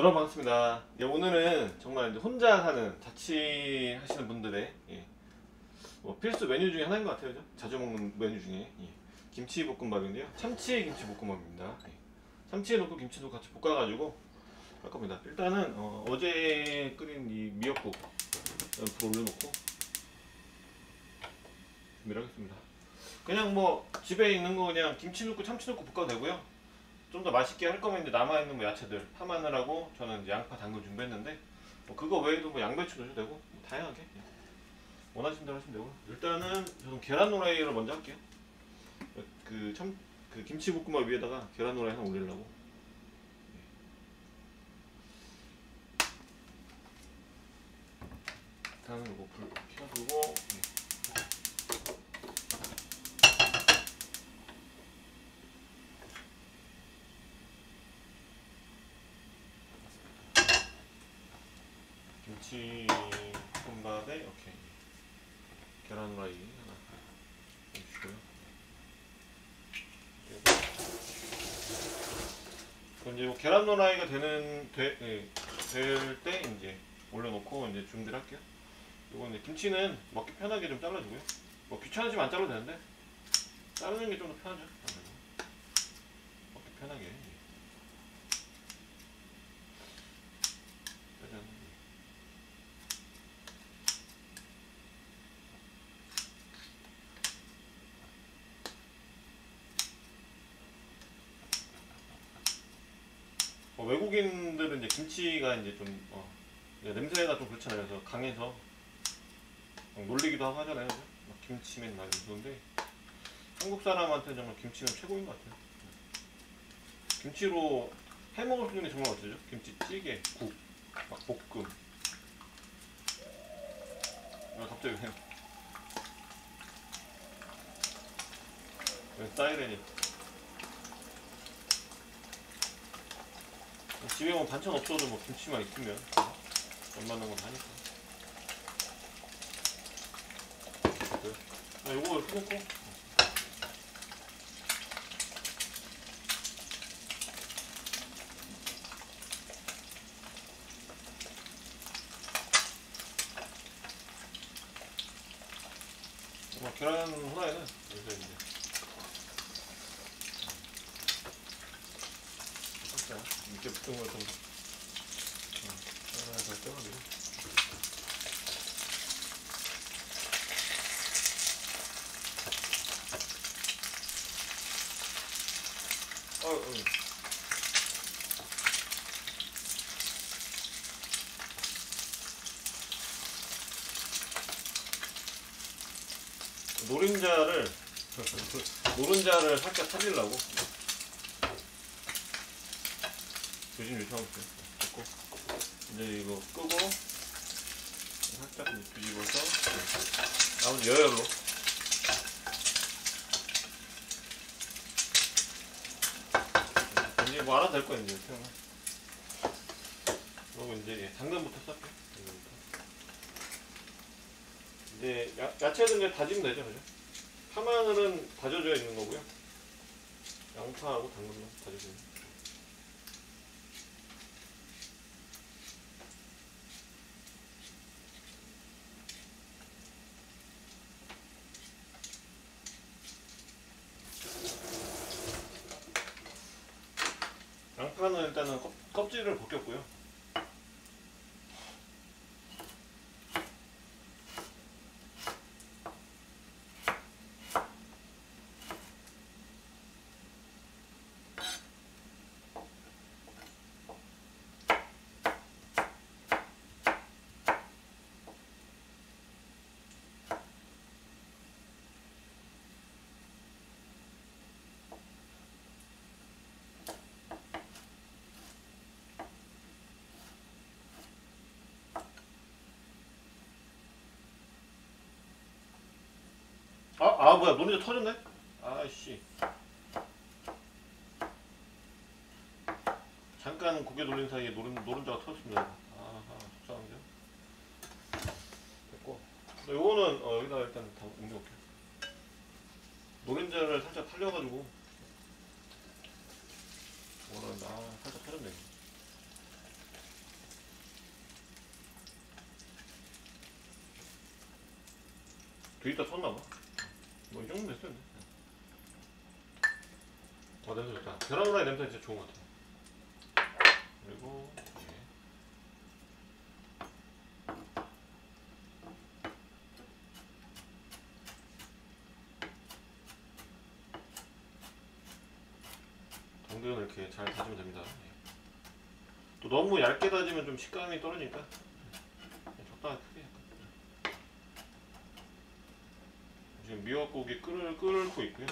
여러분 반갑습니다. 예, 오늘은 정말 혼자 사는 자취하시는 분들의 예, 뭐 필수 메뉴 중에 하나인 것 같아요. 자주 먹는 메뉴 중에 예, 김치 볶음밥인데요. 참치 김치 볶음밥입니다. 예, 참치에 넣고 김치도 같이 볶아가지고 할 겁니다. 일단은 어, 제 끓인 이 미역국 불 올려놓고 준비를 하겠습니다. 그냥 뭐 집에 있는 거 그냥 김치 넣고 참치 넣고 볶아도 되고요. 좀 더 맛있게 할 거면 이제 남아 있는 뭐 야채들 파마늘하고 저는 이제 양파 당근 준비했는데 뭐 그거 외에도 뭐 양배추 넣어도 되고 뭐 다양하게 예. 원하시는 대로 하시면 되고 일단은 저는 계란 후라이를 먼저 할게요. 그 참 그 김치 볶음밥 위에다가 계란 후라이 하나 올리려고. 일단은 이거 불 켜두고 예. 김치 볶음밥에 이렇게 계란 후라이 하나 해주시고요. 그리고 이제 요 계란 후라이가 되는 예, 될때 이제 올려놓고 이제 준비를 할게요. 이제 김치는 먹기 편하게 좀 잘라주고요. 뭐 귀찮으시면 안 잘라도 되는데 자르는 게 좀 더 편하죠. 먹기 편하게. 예. 짜잔. 어, 외국인들은 이제 김치가 이제 좀 어, 이제 냄새가 좀 그렇잖아요. 그래서 강해서 막 놀리기도 하고 하잖아요. 막 김치맨 막 이러는데 한국 사람한테 정말 김치는 최고인 것 같아요. 김치로 해 먹을 수 있는 게 정말 어쩌죠? 김치찌개, 국, 막 볶음. 아, 갑자기 그냥 왜 사이렌이 집에 뭐 반찬 없어도 뭐 김치만 있으면 웬만한 건 하니까. 그래. 아, 요거 놓고. 뭐 계란 후라이는 여기서 이제 살짝 밑에 붙은 걸좀 하나 더 떼가지고 노른자를 노른자를 살짝 살리려고. 조심 있어요. 됐고. 이제 이거 끄고 살짝 뒤집어서 아무튼 여열로 이제 뭐 알아도 될 거야 이제 태어나 그리고 이제 예, 당근부터 썰게요 당근부터. 이제 야, 야채는 이제 다지면 되죠 그죠? 파마늘은 다져져 있는 거고요. 양파하고 당근은 다져져 있는 거. 양파는 일단은 껍, 껍질을 벗겼고요. 아, 아 뭐야. 노른자 터졌네? 아씨. 잠깐 고개 돌린 사이에 노른, 노른자가 터졌습니다. 아하 속상한데요? 됐고. 요거는 어, 여기다가 일단 다 옮겨볼게요. 노른자를 살짝 팔려가지고 이거는 아 살짝 터졌네 뒤에다 썼나봐. 뭐 이 정도 됐어요. 어 냄새 좋다. 계란 후라이 냄새 진짜 좋은 것 같아. 그리고 예. 당근을 이렇게 잘 다지면 됩니다. 예. 또 너무 얇게 다지면 좀 식감이 떨어지니까 예, 적당히 크게. 지금 미역국이 끓을 끓고 있고요.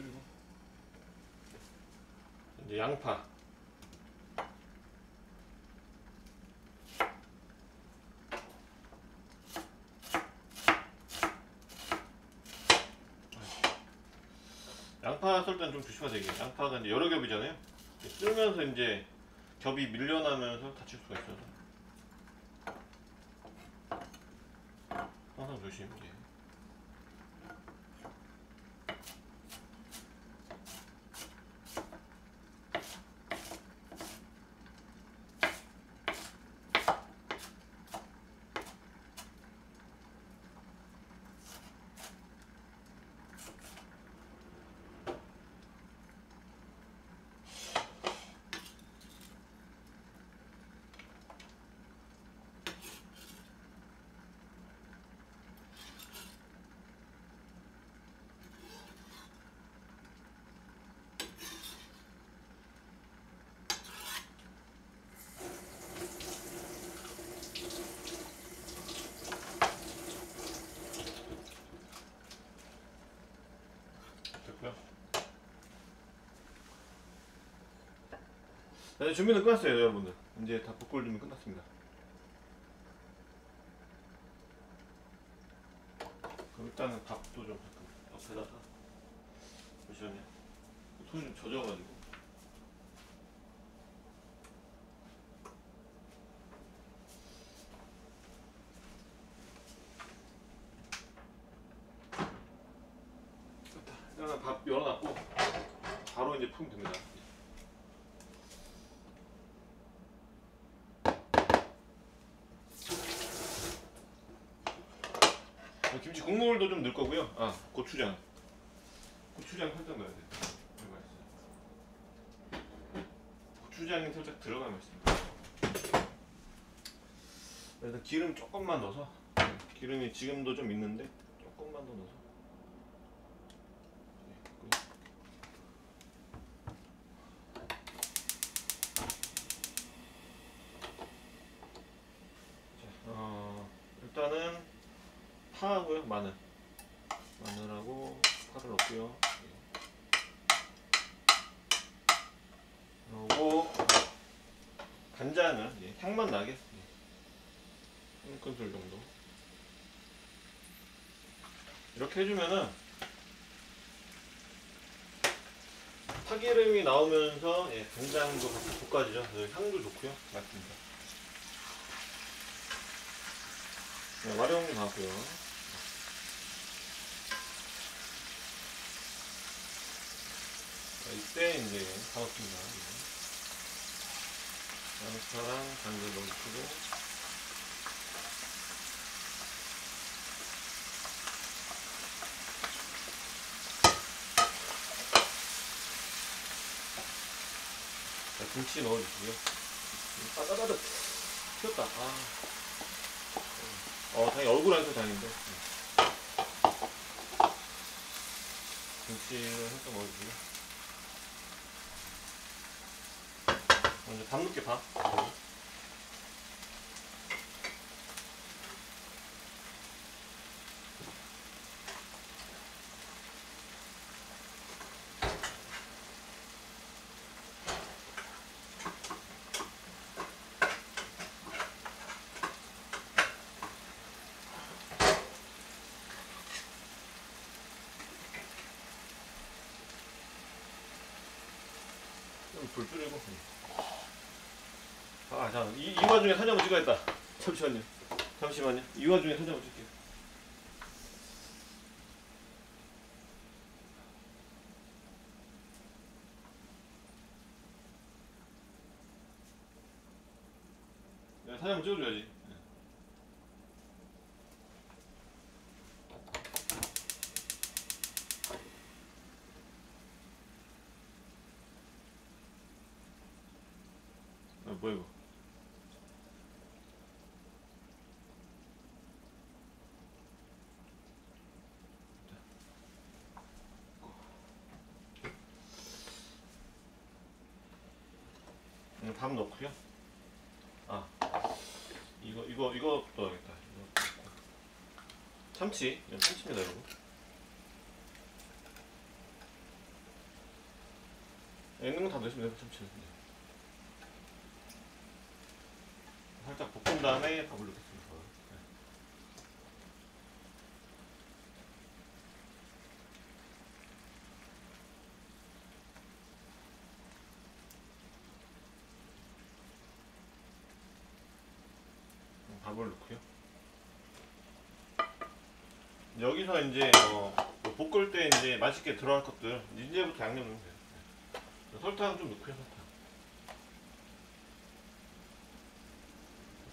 물 줄이고. 이제 양파. 양파 썰 때는 좀 조심하세요 이게. 양파가 이제 여러 겹이잖아요. 쓸면서 이제 겹이 밀려나면서 다칠 수가 있어서. 항상 조심 예. 됐고요. 네, 준비는 끝났어요, 여러분들. 이제 다 볶을 준비 끝났습니다. 그럼 일단은 밥도 좀 잠깐 옆에다가 잠시만요. 손이 좀 젖어가지고. 일단은 밥 열어놨고 바로 이제 풀면 됩니다. 어, 김치 국물도 좀 넣을 거고요. 아 고추장. 고추장 살짝 넣어야 돼. 고추장이 살짝 들어가면 맛있습니다. 일단 기름 조금만 넣어서 네, 기름이 지금도 좀 있는데 조금만 더 넣어서. 네, 자, 어, 일단은 파하고요 마늘. 마늘하고 파를 넣고요. 예. 그리고 간장은 예, 향만 나게. 예. 한 큰술 정도. 이렇게 해주면은 파기름이 나오면서 예, 간장도 같이 볶아지죠. 향도 좋고요. 맛있습니다. 네, 와룡 나왔고요 이때 이제 다 넣습니다. 양파랑 당근 넣고 자, 김치 넣어주시고요. 따다다다 튀었다. 아. 어, 당연히 얼굴 안서 다행인데. 김치를 살짝 넣어주고요. 먼저 밥 넣게 밥. 불 줄이고. 자, 이, 이 와중에 사진 한번 찍어야겠다. 잠시만요. 잠시만요. 이 와중에 사진 한번 찍게요. 사진 한번 찍어줘야지. 음, 밥 넣고요. 아 이거 이거 이거 넣어야겠다. 참치 참치입니다 여러분. 예, 있는 건 다 넣으시면 돼요 참치는. 네. 살짝 볶은 다음에 밥을 넣겠습니다. 네. 음, 밥을 넣고요. 여기서 이제 어, 뭐 볶을 때 이제 맛있게 들어갈 것들 이제부터 양념 넣으면 돼요. 네. 설탕 좀 넣고요. 설탕.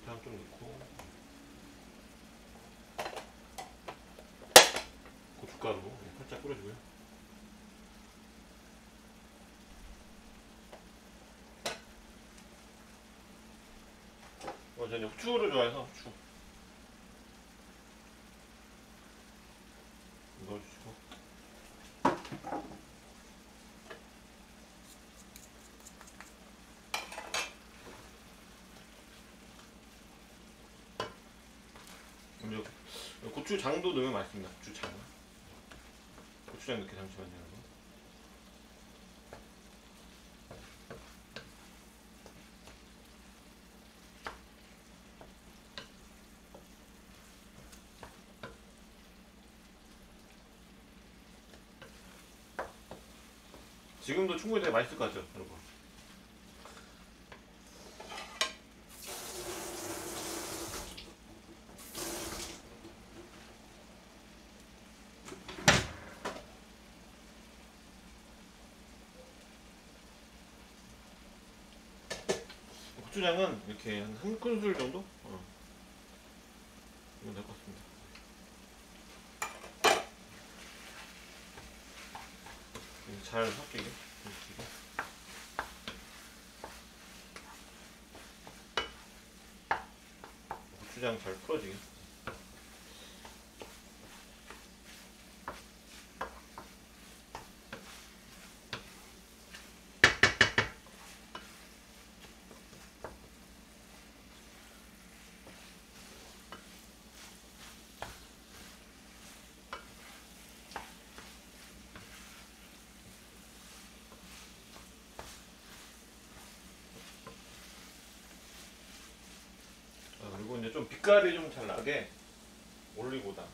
설탕 좀 넣고 고춧가루 네, 살짝 뿌려주고요. 저는 후추를 좋아해서 후추 넣어주시고 고추장도 넣으면 맛있습니다. 고추장. 고추장 넣게 잠시만요. 지금도 충분히 되게 맛있을 것 같죠, 여러분? 고추장은 이렇게 한 한 큰술 정도? 어. 이건 될것 같습니다. 이거 잘 섞이게. 섞이게. 고추장 잘 풀어지게. 아, 좀 빛깔이 좀 잘 나게 올리고당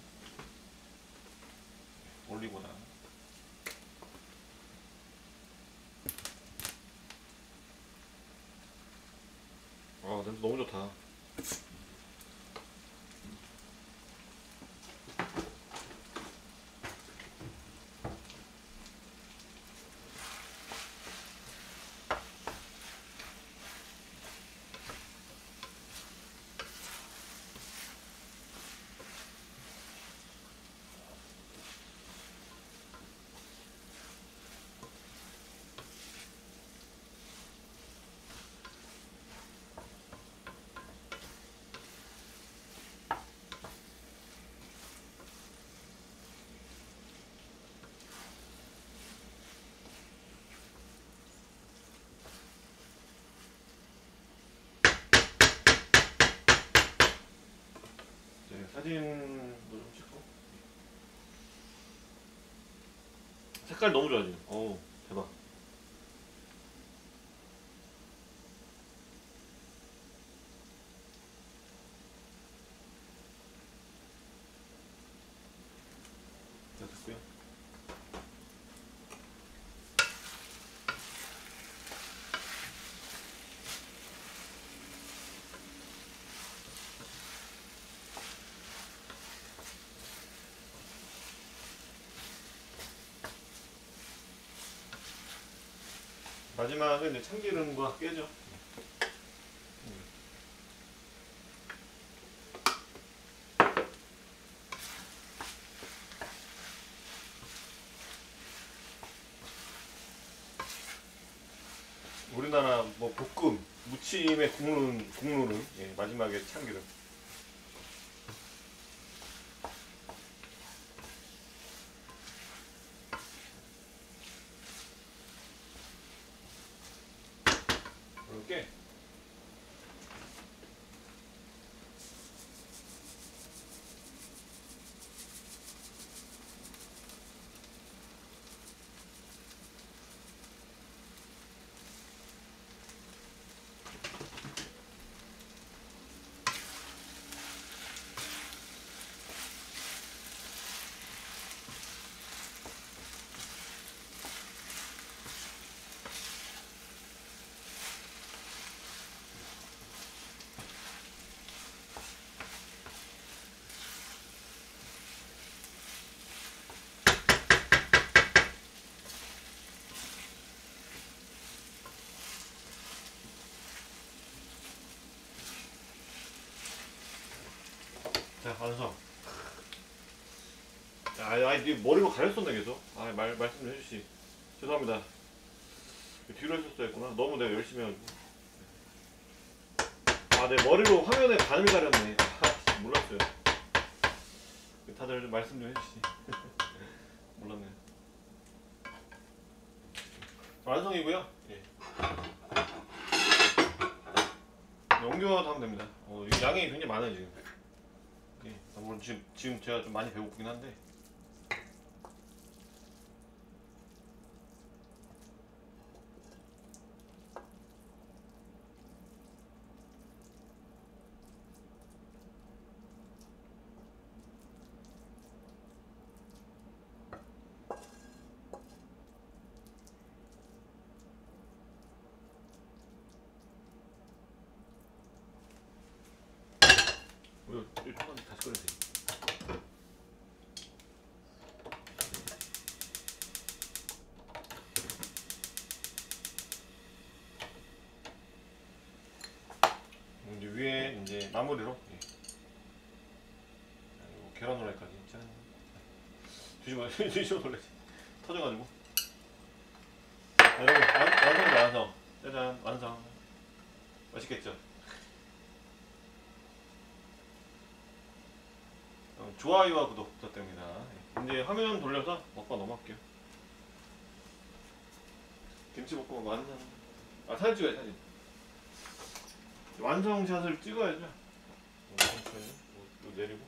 올리고당 아 냄새 너무 좋다 사진도 좀 찍고. 색깔 너무 좋아 지금. 어 마지막은 이제 참기름과 깨죠. 우리나라 뭐 볶음, 무침에 국물은 국물은 예, 마지막에 참기름. 자, 완성. 아, 아, 이 머리로 가렸었네 계속. 아, 말 말씀 좀 해주시. 죄송합니다. 뒤로 했었어야 했구나. 너무 내가 열심히 해가지고. 아, 내 머리로 화면에 반을 가렸네. 아, 몰랐어요. 다들 좀 말씀 좀 해주시. 몰랐네. 완성이고요. 예. 옮겨서 하면 됩니다. 어, 이 양이 굉장히 많아요 지금. 물론 지금, 지금 제가 좀 많이 배고프긴 한데 이거 이거 한번 다시 끓여야 돼. 이제 위에 이제 마무리로 예. 계란 후라이까지 짠 뒤집어 뒤집어 놀래지 터져가지고 자, 여러분 완, 완성입니다 완성 짜잔 완성 맛있겠죠? 어, 좋아요와 구독 부탁드립니다 예. 이제 화면 돌려서 먹방 넘어갈게요 김치볶음 완성 아 사진 찍어야 사진 완성샷을 찍어야죠. 어, 잠시만요. 이거 이거 내리고.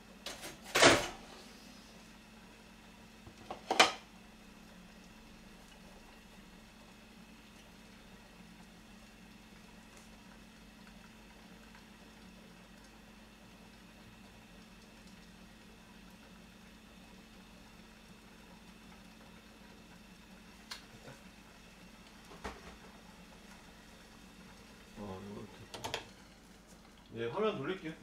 네, 화면 돌릴게요.